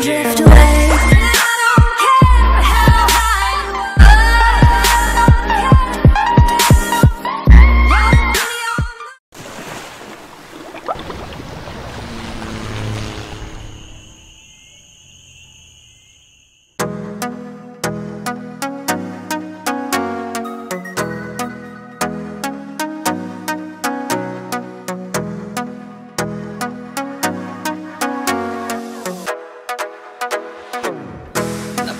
drift away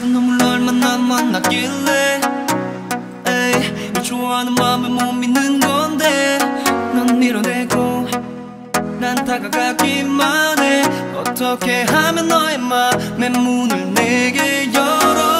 나쁜 놈을 얼마나 만났길래 에이 널 좋아하는 마음을 못 믿는 건데 넌 밀어내고 난 다가가기만 해. 어떻게 하면 너의 맘의 문을 내게 열어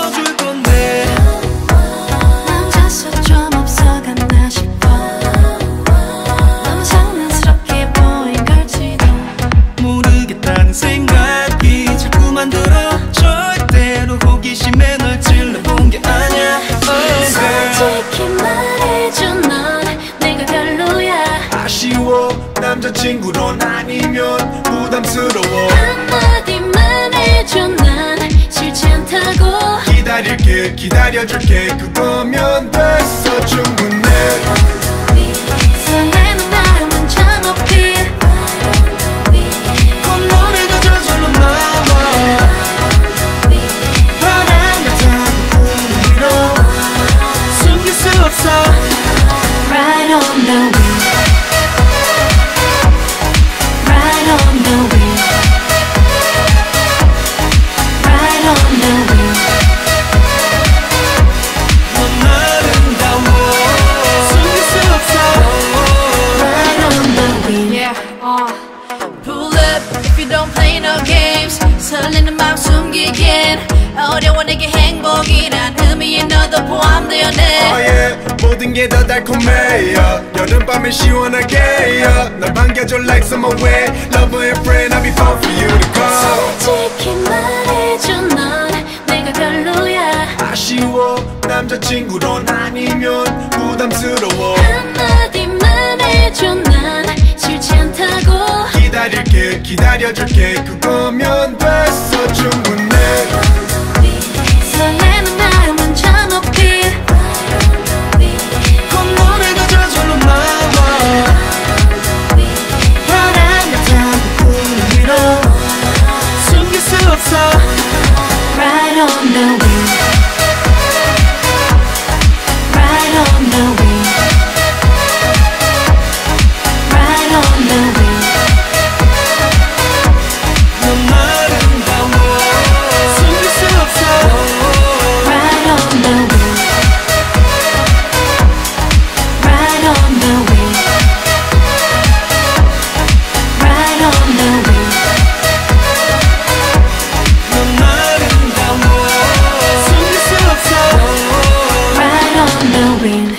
남자친구론 아니면 부담스러워. 한마디만 해줘 난 싫지 않다고. 기다릴게 기다려줄게. 그거면 됐어 충분해. 설레는 나 pull up if you don't play no games. 설레는 마음 숨기긴 어려워 내게 행복이란 의미에 너도 포함되어 내. 아예 모든 게 더 달콤해 yeah. 여름밤에 시원하게 yeah. 날 반겨줘 like summer way Lover and friend I'll be fun for you to call 솔직히 말해줘 넌 내가 별로야 아쉬워 남자친구론 아니면 부담스러워 한마디만 해줘 기다릴게 기다려줄게. 그거면 됐어 충분해. Now we